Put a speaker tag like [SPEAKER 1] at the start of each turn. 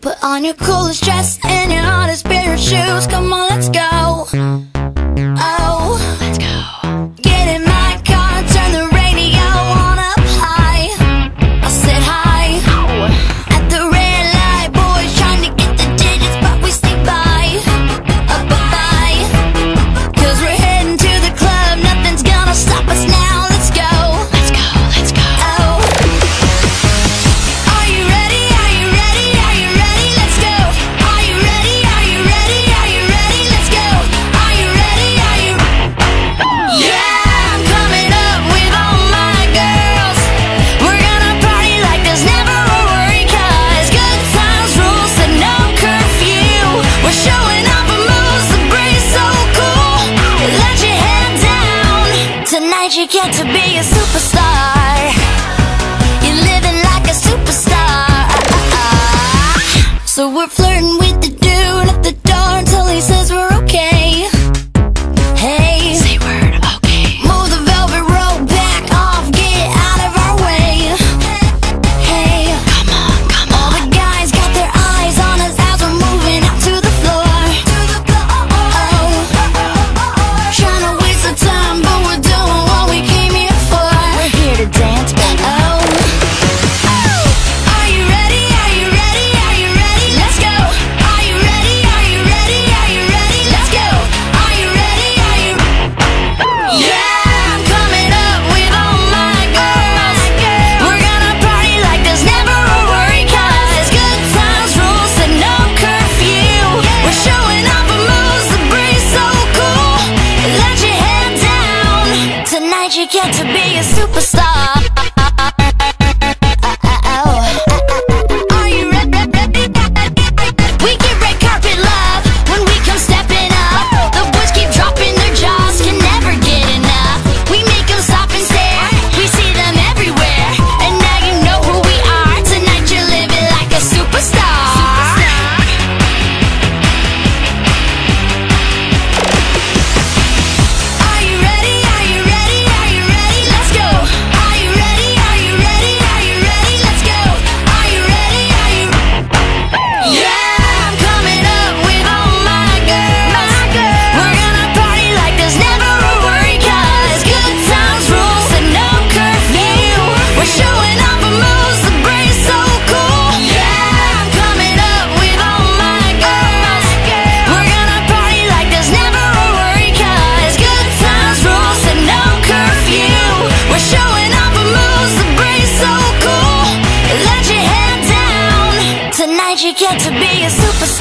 [SPEAKER 1] Put on your coolest dress and your hottest beard Tonight you get to be a superstar. you get to be you get to be a superstar?